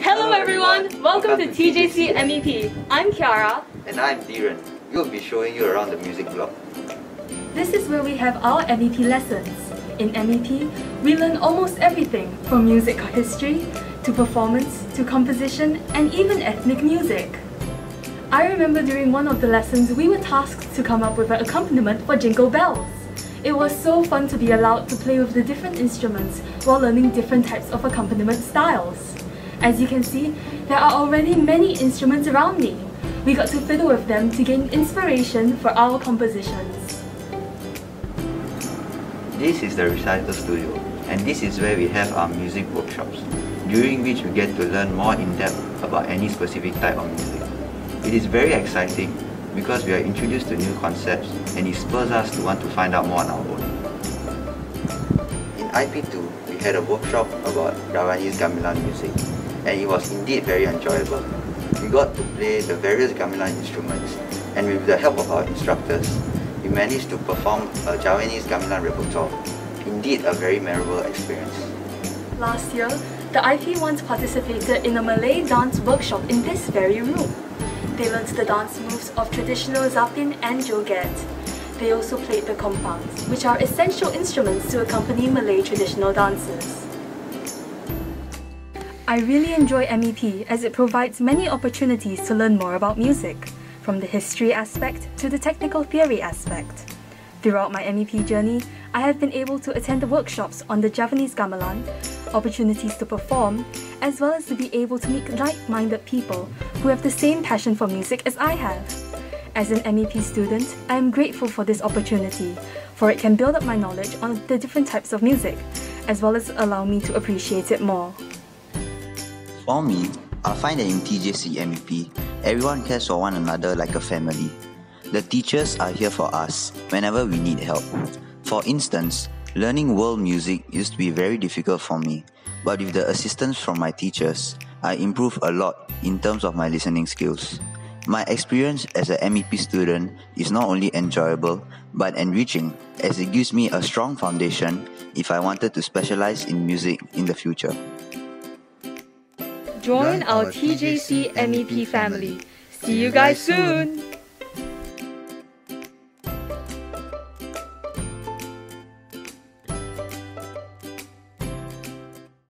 Hello everyone, welcome to TJC MEP. I'm Chiara. And I'm Dhirren. We'll be showing you around the music block. This is where we have our MEP lessons. In MEP, we learn almost everything from music history, to performance, to composition, and even ethnic music. I remember during one of the lessons, we were tasked to come up with an accompaniment for Jingle Bells. It was so fun to be allowed to play with the different instruments while learning different types of accompaniment styles. As you can see, there are already many instruments around me. We got to fiddle with them to gain inspiration for our compositions. This is the recital studio and this is where we have our music workshops, during which we get to learn more in depth about any specific type of music. It is very exciting because we are introduced to new concepts and it spurs us to want to find out more on our own. In IP2, we had a workshop about Javanese gamelan music and it was indeed very enjoyable. We got to play the various gamelan instruments and with the help of our instructors, we managed to perform a Javanese gamelan repertoire. Indeed a very memorable experience. Last year, the IP ones participated in a Malay dance workshop in this very room. They learned the dance moves of traditional Zapin and Joget. They also played the kompangs, which are essential instruments to accompany Malay traditional dances. I really enjoy MEP as it provides many opportunities to learn more about music, from the history aspect to the technical theory aspect. Throughout my MEP journey, I have been able to attend the workshops on the Javanese gamelan, opportunities to perform, as well as to be able to meet like-minded people who have the same passion for music as I have. As an MEP student, I am grateful for this opportunity, for it can build up my knowledge on the different types of music, as well as allow me to appreciate it more. For me, I find that in TJC MEP, everyone cares for one another like a family. The teachers are here for us whenever we need help. For instance, learning world music used to be very difficult for me, but with the assistance from my teachers, I improved a lot in terms of my listening skills. My experience as an MEP student is not only enjoyable but enriching as it gives me a strong foundation if I wanted to specialize in music in the future. Join our TJC MEP family. See you guys soon!